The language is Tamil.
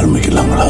ஆரம்பிக்கலாங்களா